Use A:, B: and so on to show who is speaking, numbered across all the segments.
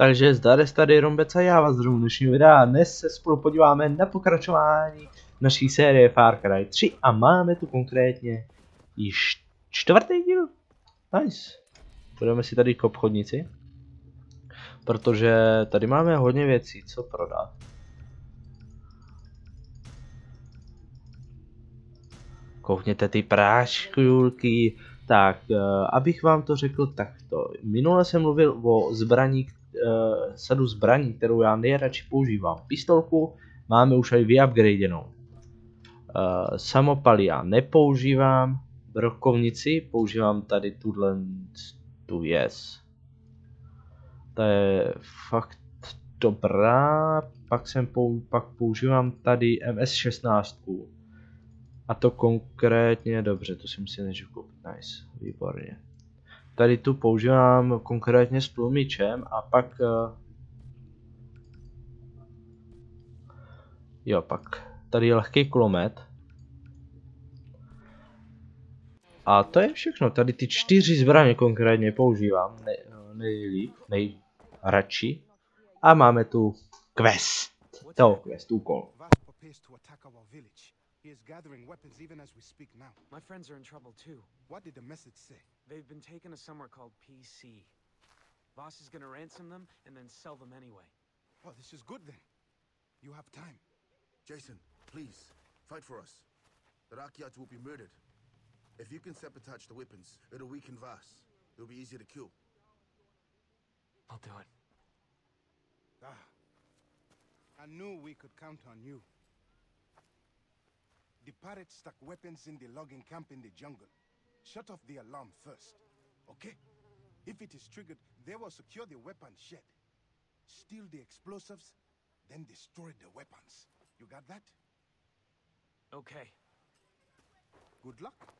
A: Takže zdar tady Rombec a já vás zrovna dnešního videa. Dnes se spolu podíváme na pokračování naší série Far Cry 3 a máme tu konkrétně již čtvrtý díl. Nice. Budeme si tady k obchodnici. Protože tady máme hodně věcí, co prodat. Koukněte ty práškulky. Tak, uh, abych vám to řekl takto. Minule jsem mluvil o zbraní, uh, sadu zbraní, kterou já nejradši používám. Pistolku máme už aj vyupgradenou. Uh, samopaly já nepoužívám. Brokovnici používám tady tuhle tu yes. To je fakt dobrá. Pak jsem pou, pak používám tady MS16. A to konkrétně, dobře, to si musím než koupit, nice, výborně. Tady tu používám konkrétně s tlumičem a pak... Uh, jo, pak tady je lehký kulomet. A to je všechno, tady ty čtyři zbraně konkrétně používám nej, nejlíp, nejradši. A máme tu quest, to quest, úkol.
B: He is gathering weapons even as we speak now.
C: My friends are in trouble too.
B: What did the message say?
C: They've been taken to somewhere called PC. Voss is gonna ransom them and then sell them anyway.
B: Oh, this is good then. You have time.
D: Jason, please, fight for us. The Rakyat will be murdered. If you can sabotage the weapons, it'll weaken Voss. It'll be easier to kill.
C: I'll do it.
B: Ah. I knew we could count on you. The pirates stuck weapons in the logging camp in the jungle. Shut off the alarm first, okay? If it is triggered, they will secure the weapon shed. Steal the explosives, then destroy the weapons. You got that?
C: Okay.
B: Good luck.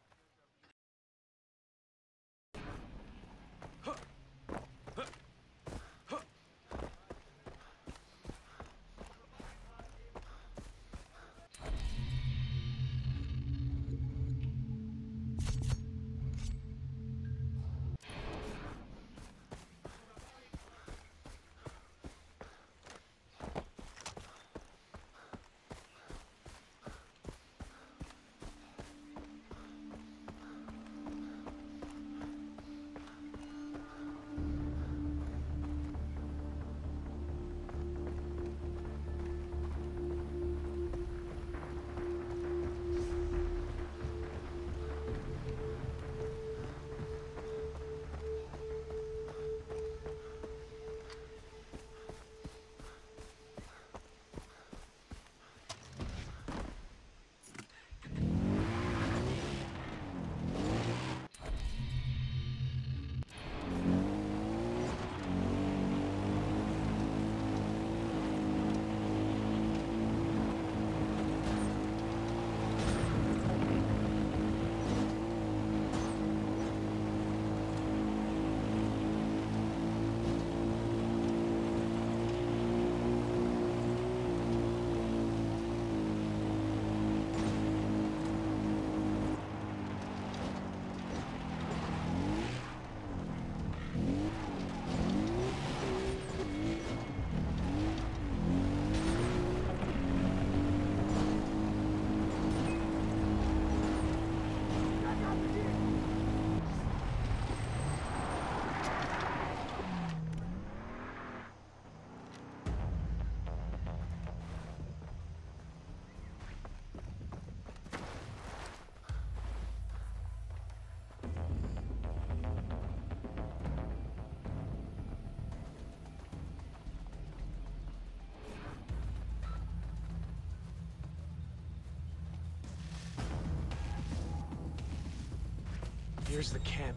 C: Here's the camp.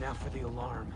C: Now for the alarm.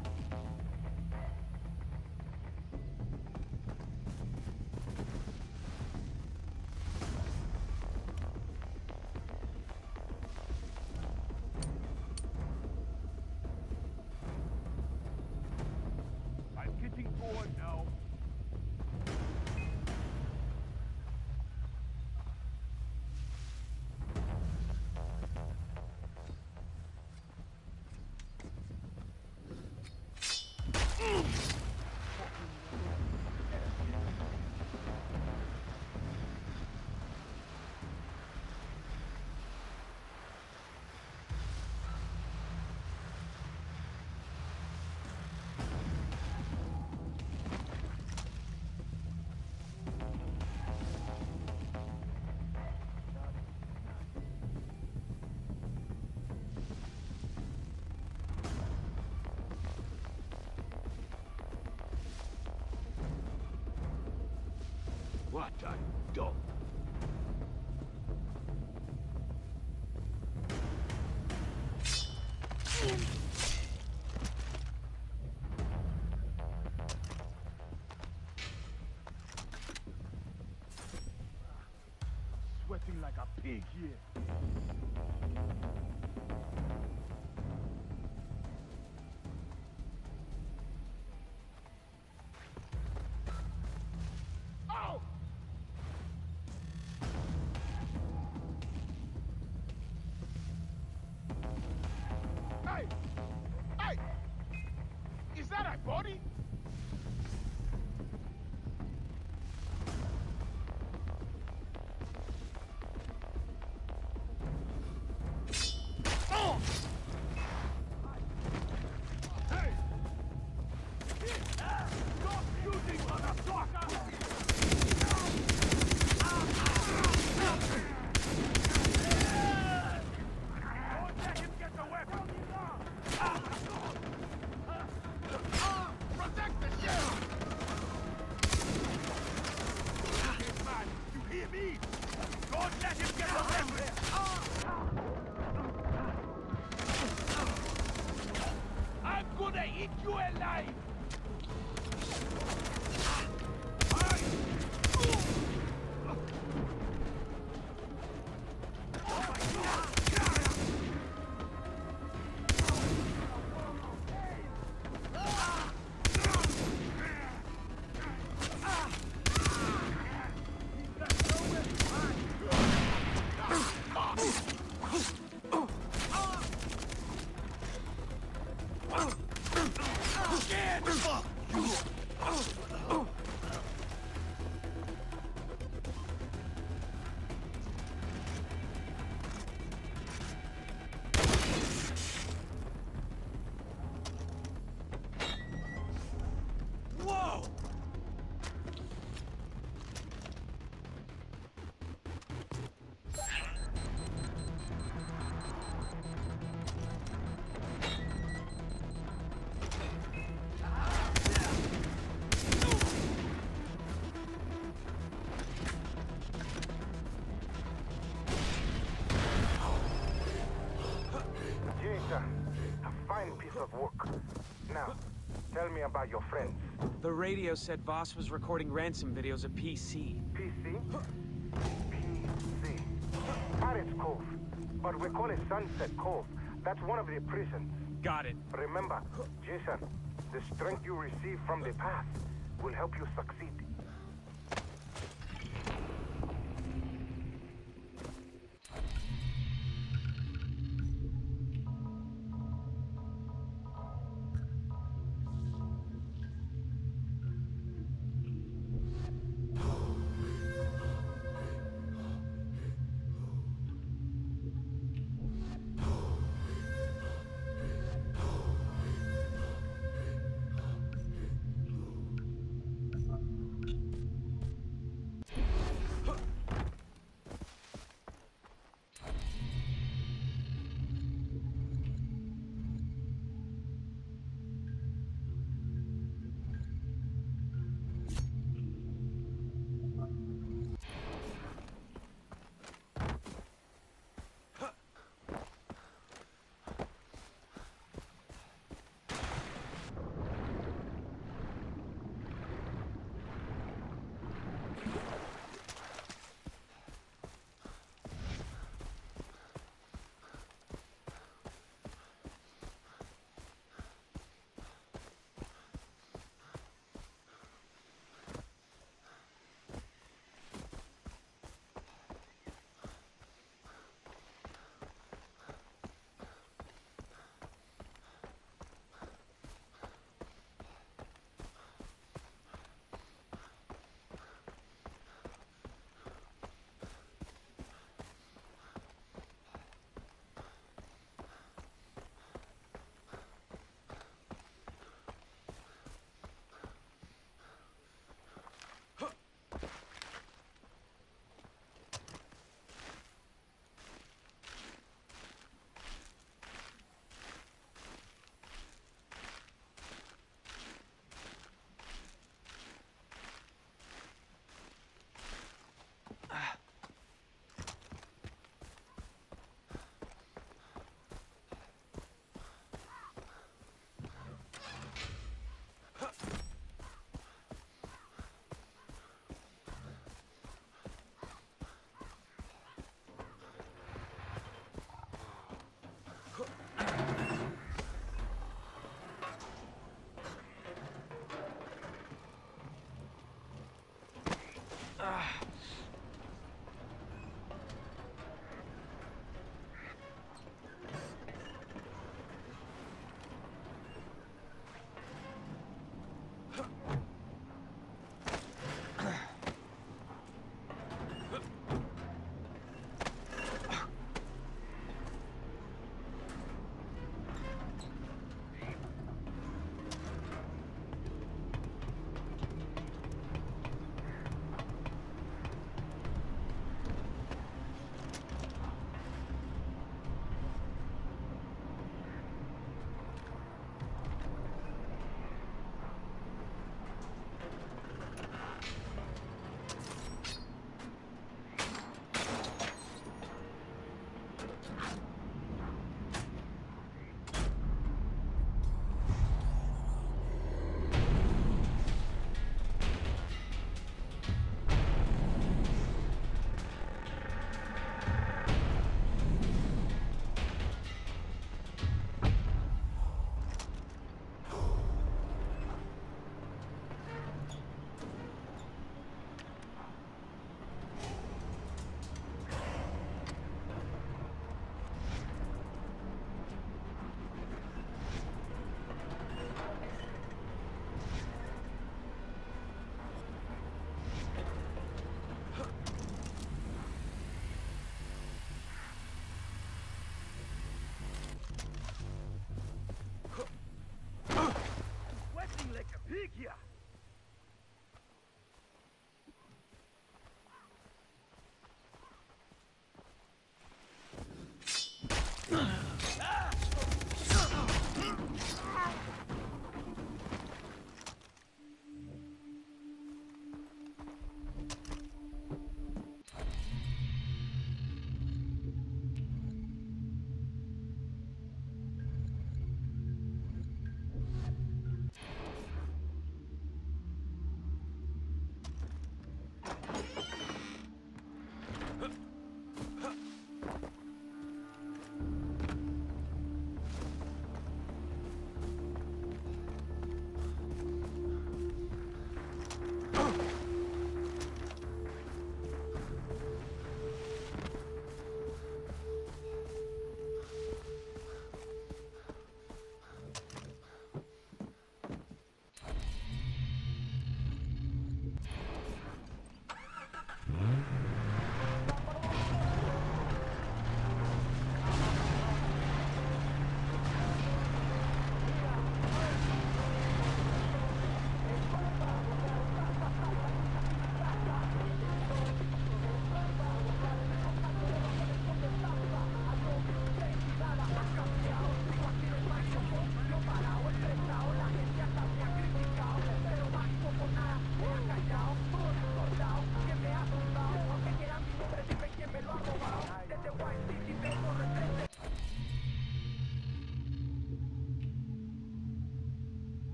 E: what?
F: time. About your friends.
C: The radio said Voss was recording ransom videos at PC.
F: PC? PC. Paris Cove. But we call it Sunset Cove. That's one of the prisons.
C: Got it.
F: Remember, Jason, the strength you receive from the past will help you succeed.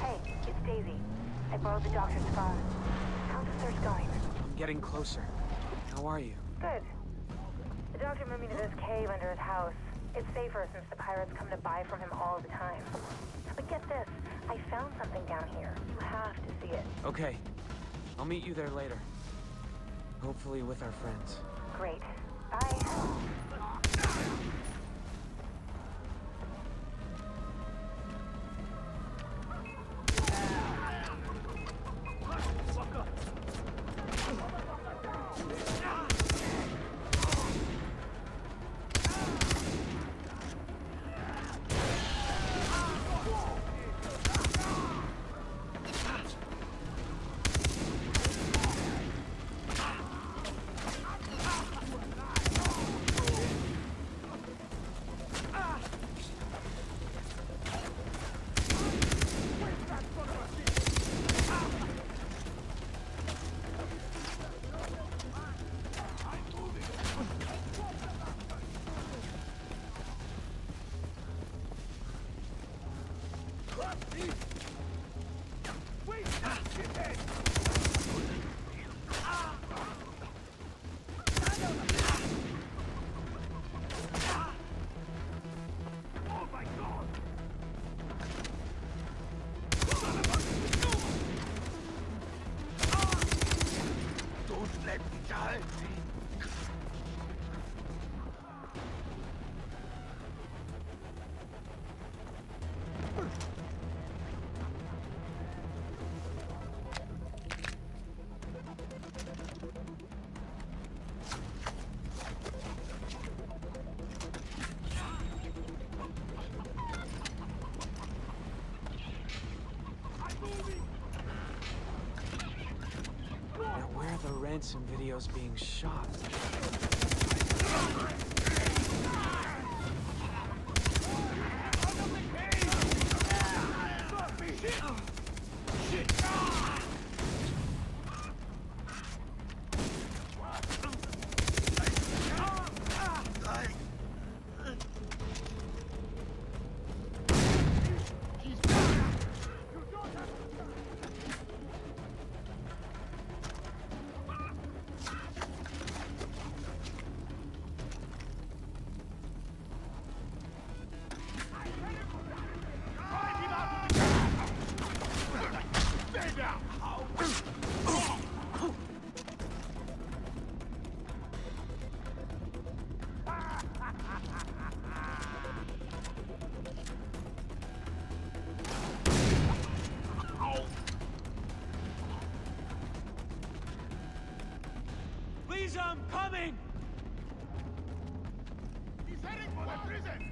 G: Hey, it's Daisy. I borrowed the doctor's phone. How's the search going?
C: I'm getting closer. How are you?
G: Good. The doctor moved me to this cave under his house. It's safer since the pirates come to buy from him all the time. But get this, I found something down here. You have to see it.
C: Okay. I'll meet you there later. Hopefully with our friends.
G: Great. Bye.
C: some videos being shot.
H: Prison!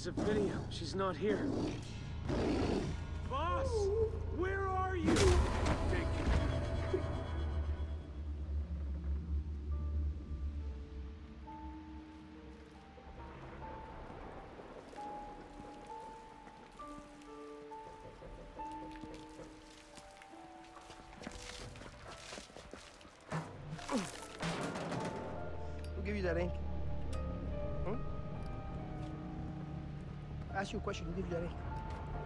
C: It's a video. She's not here. Boss! Where are you?
I: Who gave you that ink? I asked you a question. Who gave you that ink?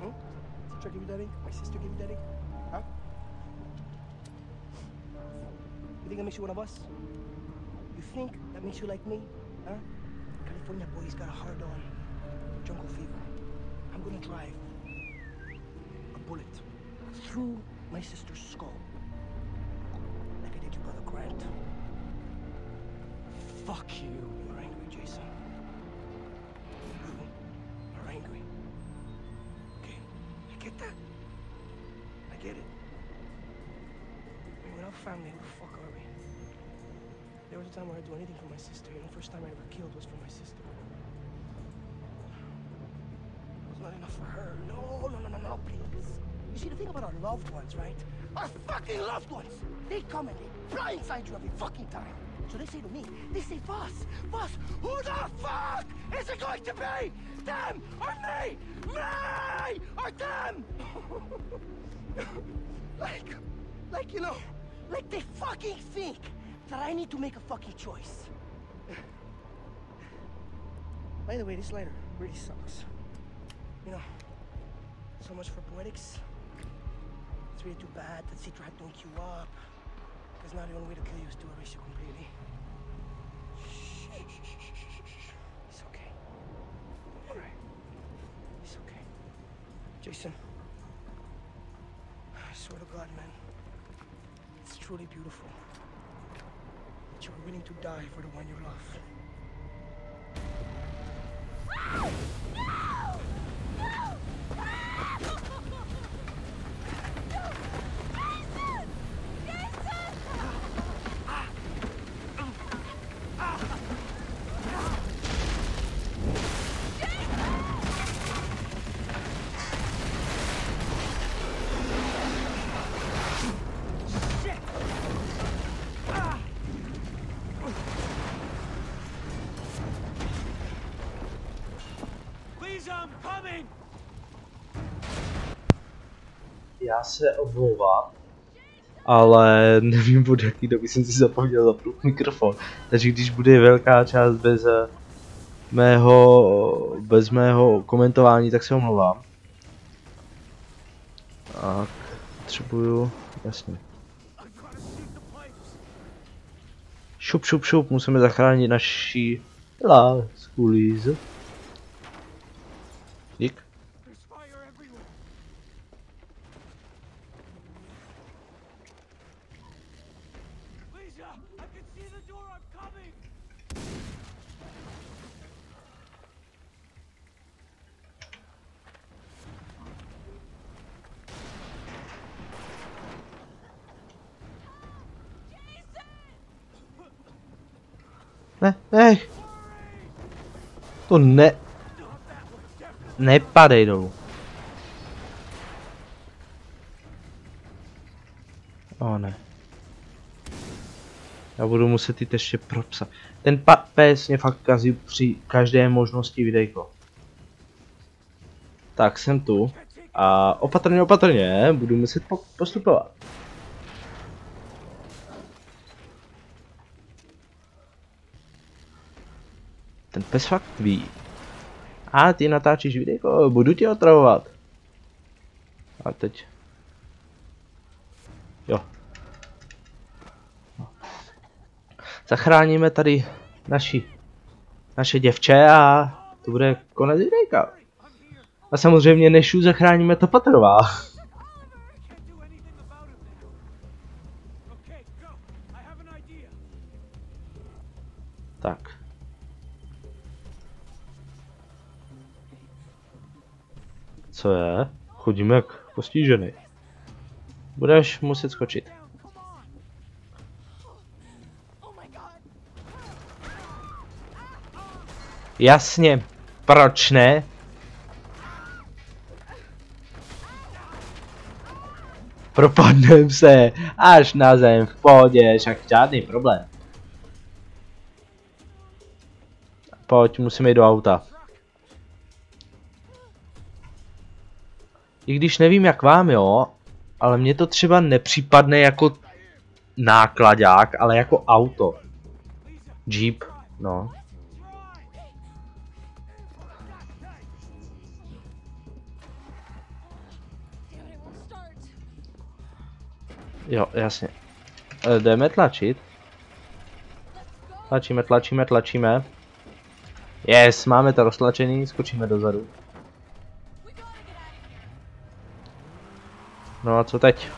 I: Hmm? Teacher gave you that ink? My sister give you that ink? Huh? You think that makes you one of us? You think that makes you like me? Huh? California boy's got a hard on. Jungle fever. I'm gonna drive a bullet through my sister's skull. Like I did your brother Grant.
C: Fuck you.
I: There time where I'd do anything for my sister. You know, first time I ever killed was for my sister. It was not enough for her. No, no, no, no, no, please. You see, the thing about our loved ones, right? Our fucking loved ones! They come and they blindside you every fucking time. So they say to me, they say, Voss, Voss, who the fuck is it going to be? Them or me? Me or them? like, like, you know, like they fucking think that I need to make a fucking choice. By the way, this letter really sucks. You know, so much for poetics. It's really too bad that Citra had to wake you up. Because now the only way to kill you is to erase you completely. It's okay. Don't. It's okay. Jason. I swear to God, man. It's truly beautiful. That you are willing to die for the one you love.
A: Já se omlouvám, ale nevím od jaký doby jsem si zapomněl zapnout mikrofon. Takže když bude velká část bez eh, mého, bez mého komentování, tak se omlouvám. Tak, potřebuju, jasně. Šup, šup, šup, musíme zachránit naši lásku, Lízo. Ne, ne. To ne. Nepadej dolů. O ne. Já budu muset jít ještě propsat. Ten pes mě fakt kazí při každé možnosti videjko. Tak jsem tu. A opatrně, opatrně, budu muset po postupovat. Ten pes fakt ví. A ty natáčíš videjko, budu tě otravovat. A teď. Jo. Zachráníme tady naši, naše děvče a to bude konec videjka. A samozřejmě ji zachráníme to Patrová. Co je? Chodíme jak postižený. Budeš muset skočit. Jasně, proč ne? Propadnem se až na zem v pohodě, však žádný problém. Pojď, musíme jít do auta. I když nevím jak vám, jo, ale mně to třeba nepřípadne jako nákladák, ale jako auto. Jeep, no. Jo, jasně. E, jdeme tlačit. Tlačíme, tlačíme, tlačíme. Yes, máme to roztlačený, skočíme dozadu. No a co teď?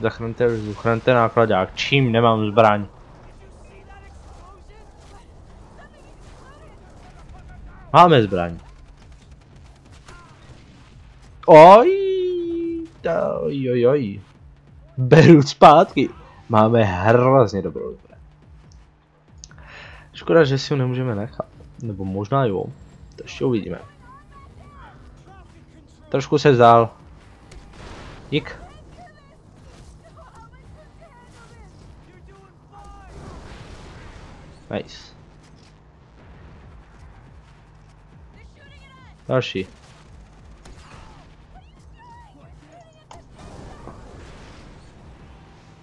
A: Zachraňte, zachraňte nákladák. Čím nemám zbraň? Máme zbraň. Oj, oj, oj, oj. Beru zpátky. Máme hrozně dobrou zbraň. Škoda, že si ho nemůžeme nechat. Nebo možná jo. To ještě uvidíme. Trošku se vzdál. Dík. Nice. Další.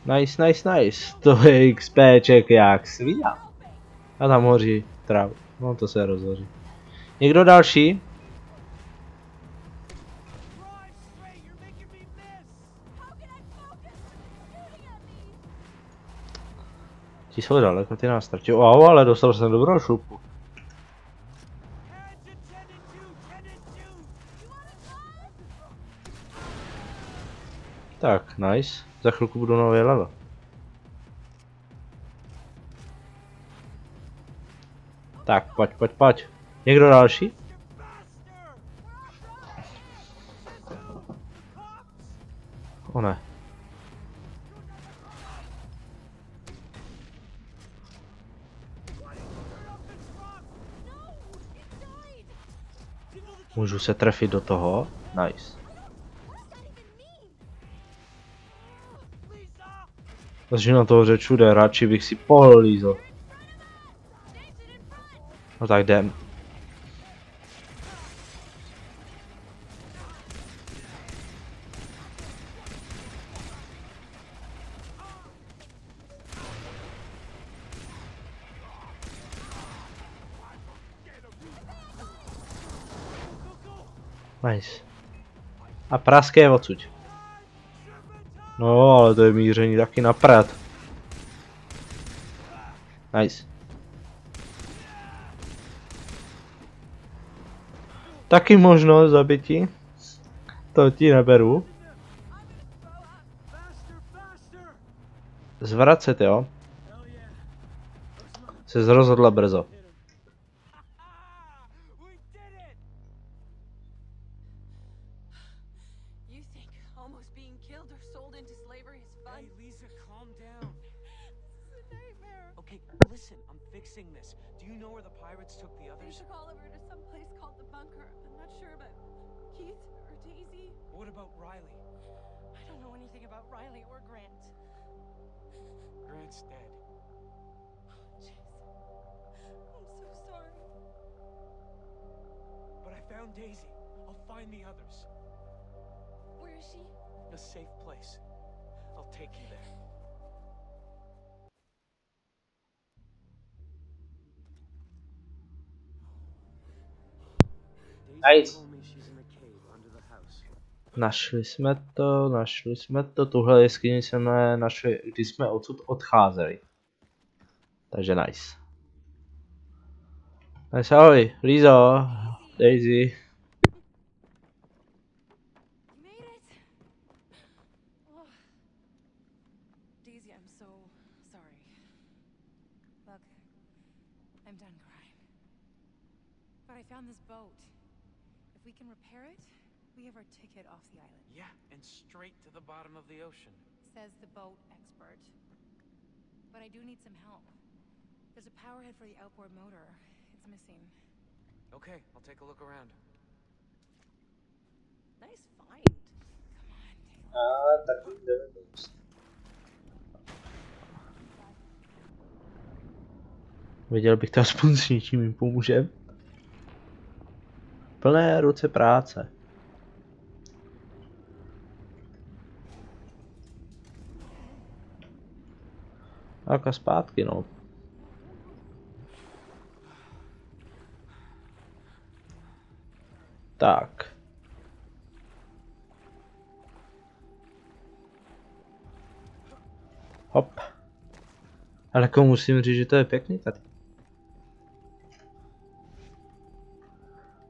A: Nice, nice, nice. To je XPček jak svíja. A tam hoří tráv. No to se rozhoří. Někdo další? Jsou daleko, ty nás ztratí. Wow, ale dostal jsem dobrou šupu. Tak, nice. Za chvilku budu nový level. Tak, pojď, pojď, pojď. Někdo další? Můžu se trefit do toho? Nice. Takže na toho řeču jde, radši bych si pohlízl. No tak jdem. Nice. A praské odsuť. No, ale to je míření taky na prd. Nice. Taky možnost zabití. To ti neberu. Zvracet, jo? Se rozhodla brzo.
J: Slavery is fun?
C: Hey, Lisa, calm down.
J: It's a nightmare.
C: Okay, listen, I'm fixing this. Do you know where the pirates took the
J: They
C: others?
J: took Oliver to some place called the bunker. I'm not sure about Keith or Daisy.
C: What about Riley?
J: I don't know anything about Riley or Grant.
C: Grant's dead.
J: Oh, jeez. I'm so sorry.
C: But I found Daisy. I'll find the others.
J: Where is she?
C: A safe place. I'll take you there.
A: Nice. Našli jsme to, našli jsme to, tuhle jeskyni jsme našli, když jsme odsud odcházeli. Takže nice. Nice, ahoj, Lizo, Daisy.
J: Look, I'm done crying. But I found this boat. If we can repair it, we have our ticket off the island.
C: Yeah, and straight to the bottom of the ocean.
J: Says the boat expert. But I do need some help. There's a power head for the outboard motor. It's missing.
C: Okay, I'll take a look around.
J: Nice find. Come on, Taylor.
A: Ah, Viděl bych to aspoň s něčím jim pomůžem. Plné ruce práce. Tak a zpátky no. Tak. Hop. Ale jako musím říct, že to je pěkný tady.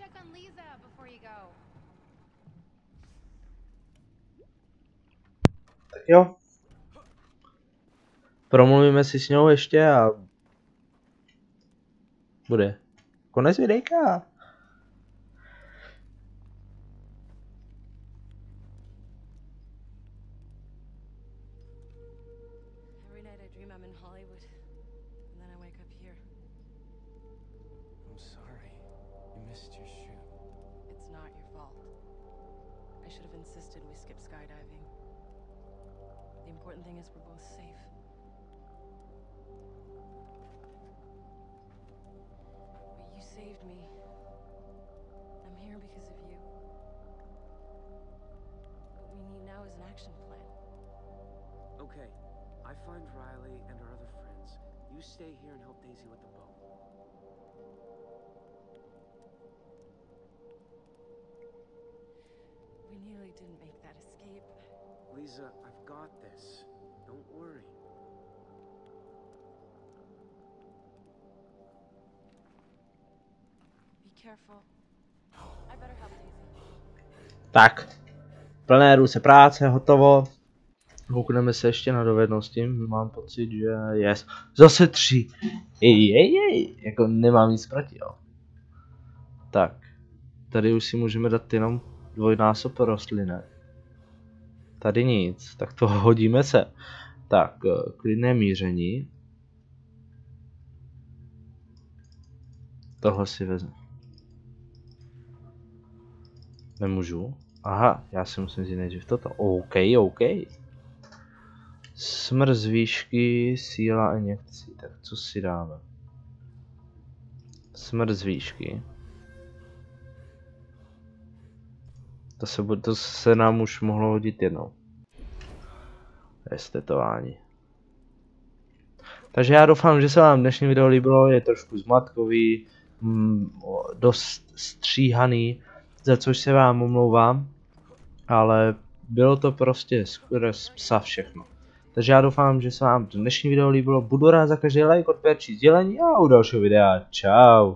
J: check on Lisa before you go.
A: Tak jo. Promluvíme si s ňou ještě a... Bude. Konec videjka.
J: Every night I dream I'm in Hollywood, and then I wake up here.
C: I'm sorry. You missed your shoot.
J: It's not your fault. I should have insisted we skip skydiving. The important thing is we're both safe. But you saved me. I'm here because of you. What we need now is an action plan.
C: Okay. I find Riley and our other friends. You stay here and help Daisy with the boat.
J: We nearly didn't make that escape.
C: Lisa, I've got this. Don't worry.
J: Be careful. I better help Daisy.
A: Tak. Plné ruce práce, hotovo. Koukneme se ještě na dovednosti, mám pocit, že je zase tři. Jej, jej, jako nemám nic proti, jo. Tak, tady už si můžeme dát jenom dvojnásob rostlinek. Tady nic, tak to hodíme se. Tak, eh, klidné míření. Tohle si vezmu. Nemůžu. Aha, já si musím vzít nejdřív toto. OK, OK. Smrt z výšky, síla injekcí. Tak co si dáme? Smrt z výšky. To se, to se nám už mohlo hodit jednou. Estetování. Takže já doufám, že se vám dnešní video líbilo, je trošku zmatkový, mm, dost stříhaný, za což se vám omlouvám, ale bylo to prostě z psa všechno. Takže já doufám, že se vám dnešní video líbilo, budu rád za každý like, odběr či sdělení a u dalšího videa. Čau.